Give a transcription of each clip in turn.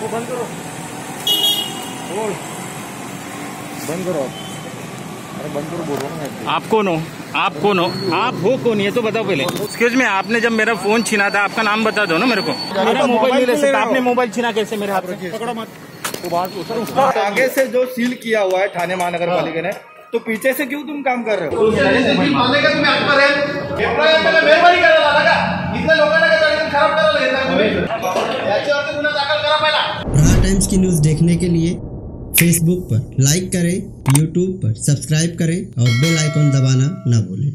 वो बंद करो। वो बंद करो अरे बंद करो बोल रहा हूँ आप कौन हो? आप कौन हो? आप हो कौन? ये तो बताओ पहले। एक्सक्यूज में आपने जब मेरा फ़ोन छीना था आपका नाम बता दो ना मेरे को। मेरा मोबाइल नहीं ले सकता आपने मोबाइल छीना कैसे मेरे हाथ पकड़ो मत। उसका आगे से जो सील किया हुआ है थाने महानगर पालिका ने तो पीछे से क्यों तुम काम कर रहे हो? मेहरबानी करायला इथल्या लोकांना खराब करायला घेतला तुम्ही याच्यावरती गुन्हा दाखल करा पहिला प्रहार टाइम्स की न्यूज़ देखने के लिए फेसबुक पर लाइक करें यूट्यूब पर सब्सक्राइब करें और बेल आइकॉन दबाना ना भूलें।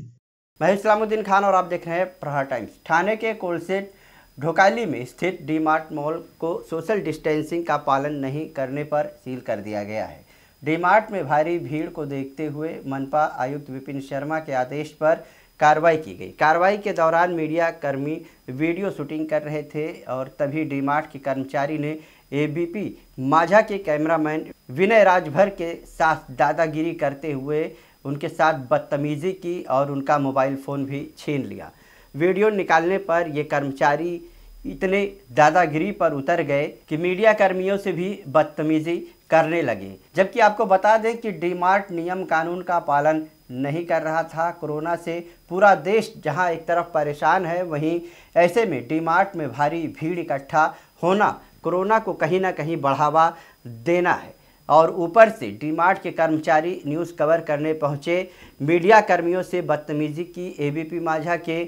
मैं इस्लामुद्दीन खान और आप देख रहे हैं प्रहार टाइम्स। थाने के कोलसेट ढोकाली में स्थित डी मार्ट मॉल को सोशल डिस्टेंसिंग का पालन नहीं करने पर सील कर दिया गया है। डी मार्ट में भारी भीड़ को देखते हुए मनपा आयुक्त विपिन शर्मा के आदेश पर कार्रवाई की गई। कार्रवाई के दौरान मीडिया कर्मी वीडियो शूटिंग कर रहे थे और तभी डी मार्ट के कर्मचारी ने एबीपी माझा के कैमरामैन विनय राजभर के साथ दादागिरी करते हुए उनके साथ बदतमीजी की और उनका मोबाइल फ़ोन भी छीन लिया। वीडियो निकालने पर ये कर्मचारी इतने दादागिरी पर उतर गए कि मीडिया कर्मियों से भी बदतमीजी करने लगे। जबकि आपको बता दें कि डीमार्ट नियम कानून का पालन नहीं कर रहा था। कोरोना से पूरा देश जहाँ एक तरफ़ परेशान है, वहीं ऐसे में डीमार्ट में भारी भीड़ इकट्ठा होना कोरोना को कहीं ना कहीं बढ़ावा देना है। और ऊपर से डीमार्ट के कर्मचारी न्यूज़ कवर करने पहुँचे। मीडिया कर्मियों से बदतमीजी की एबीपी माझा के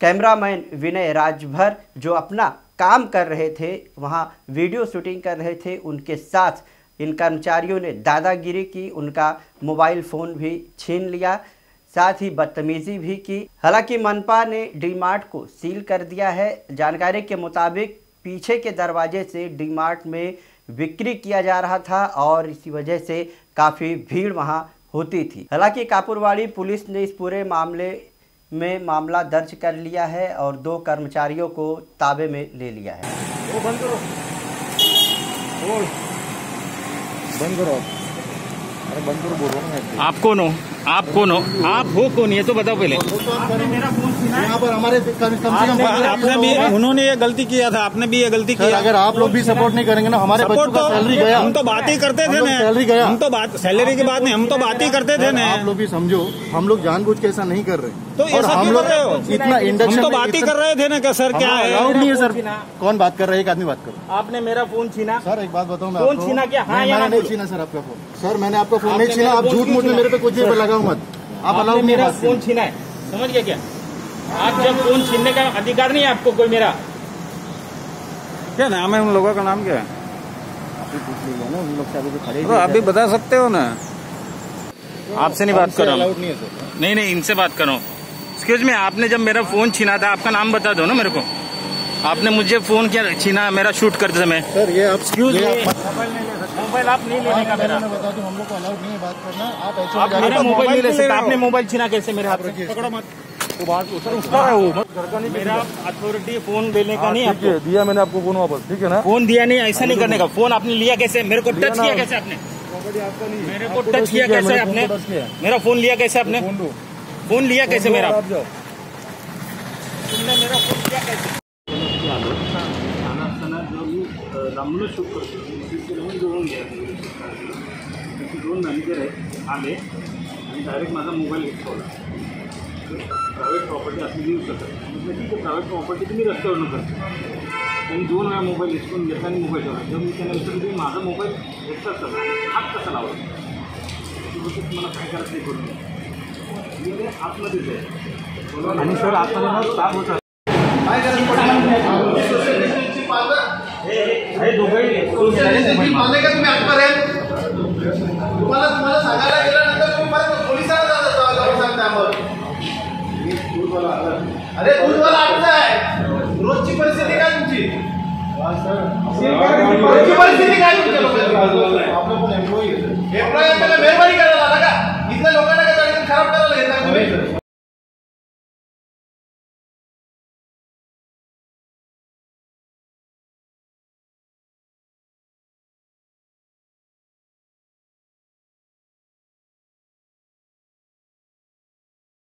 कैमरामैन विनय राजभर, जो अपना काम कर रहे थे, वहाँ वीडियो शूटिंग कर रहे थे, उनके साथ इन कर्मचारियों ने दादागिरी की, उनका मोबाइल फ़ोन भी छीन लिया। साथ ही बदतमीजी भी की। हालाँकि मनपा ने डीमार्ट को सील कर दिया है। जानकारी के मुताबिक पीछे के दरवाजे से डीमार्ट में बिक्री किया जा रहा था और इसी वजह से काफ़ी भीड़ वहाँ होती थी। हालाँकि कापुरवाड़ी पुलिस ने इस पूरे मामले में मामला दर्ज कर लिया है और दो कर्मचारियों को ताबे में ले लिया है। वो बंद करो। वो बंद करो। अरे बंद करो बोल आप कौन हो? आप कौन हो? आप हो कौन? ये तो बताओ पहले। यहाँ पर हमारे आपने भी उन्होंने ये गलती किया था आपने भी ये गलती किया। अगर आप लोग भी सपोर्ट नहीं करेंगे ना हमारे बच्चों सपोर्ट का तो सैलरी गया। हम तो बात ही करते थे ना। सैलरी गया। हम तो बात सैलरी की बात नहीं हम तो बात ही करते थे ना। आप लोग भी समझो हम लोग जानबूझ के ऐसा नहीं कर रहे। तो और ऐसा हम क्यों लोग कर रहे हो? इतना इंडक्शन तो बात ही कर रहे थे ना कि सर क्या है। अलाउड नहीं है सर। कौन बात कर रहा है? एक आदमी बात करो। आपने मेरा फ़ोन छीना। सर एक बात बताऊँ मैं फ़ोन छीना क्या? हाँ मैंने नहीं छीना सर आपका फ़ोन। सर मैंने आपका फ़ोन नहीं छीना। आप झूठ क्यों मूठ में मेरे पे कुछ भी लगाओ मत आप अलाउड मेरा फ़ोन छीना है। समझ गया क्या? आप जब फ़ोन छीनने का अधिकार नहीं है आपको कोई मेरा? क्या नाम है उन लोगों का? नाम क्या है? तो आप भी बता सकते हो ना। आपसे नहीं बात कर रहा हूँ। अलाउड नहीं है नहीं नहीं इनसे बात कर एक्सक्यूज में आपने जब मेरा फ़ोन छीना था आपका नाम बता दो ना मेरे को। आपने मुझे फ़ोन किया छीना मेरा शूट करते समय। सर ये आप एक्सक्यूज मोबाइल आप नहीं लेने का मेरा। बता दूँ हम लोग को अलाउड नहीं है बात करना। आप ऐसे आप मेरा मोबाइल नहीं ले सकते। आपने मोबाइल छीना कैसे मेरे हाथ से? पकड़ो मत। बाहर सर उसका है वो। मेरा अथॉरिटी फ़ोन देने का नहीं हाँ, है आपको। दिया मैंने आपको फ़ोन वापस ठीक है ना? फ़ोन दिया नहीं ऐसा नहीं करने का। फ़ोन आपने लिया कैसे? मेरे को टच किया कैसे आपने? प्रॉपर्टी आपका नहीं है। मेरे को टच किया कैसे आपने। मेरा फ़ोन लिया कैसे आपने? फ़ोन लिया कैसे मेरा तुमने मेरा फ़ोन लिया कैसे रामूला शूट करतो जोडून घ्या दोन मॅनेजर आहेत आले आणि डायरेक्ट माझा मोबाईल घेतला प्रायव्हेट प्रॉपर्टी असं देऊ शकत म्हटलं ठीक आहे प्रायव्हेट प्रॉपर्टी तुम्ही रस्त्यावरून करता त्यांनी दोन वेळा मोबाईल हिसकून घेतला आणि मोबाईल ठेवला जेव्हा मी त्यांना विचारलं तुम्ही माझा मोबाईल कसा हात कसा लावला ती बोलते, तुम्हाला काय करायचं करून आणि सर आतमध्ये स्टाफ होता हे दोघंही मानले का तुम्ही आजपर्यंत. तुम्हाला तुम्हाला सांगायला गेल्यानंतर तुम्ही परत पोलिसांना जाता जाता जाऊन सांगता मग अरे दूधवाला आमचा आहे. रोजची परिस्थिती काय तुमची? परिस्थिती काय तुमच्या लोकांची एम्प्लॉई मेहरबानी